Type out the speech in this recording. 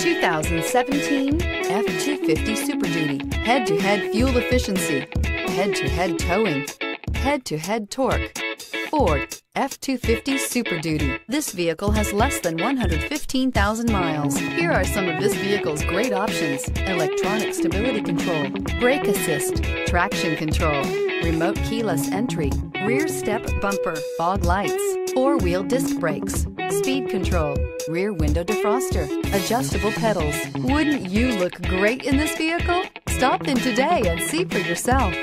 2017 F-250 Super Duty. Head-to-head fuel efficiency, head-to-head towing, head-to-head torque. Ford F-250 Super Duty. This vehicle has less than 115,000 miles. Here are some of this vehicle's great options. Electronic stability control, brake assist, traction control, remote keyless entry, rear step bumper, fog lights, four-wheel disc brakes, speed control, rear window defroster, adjustable pedals. Wouldn't you look great in this vehicle? Stop in today and see for yourself.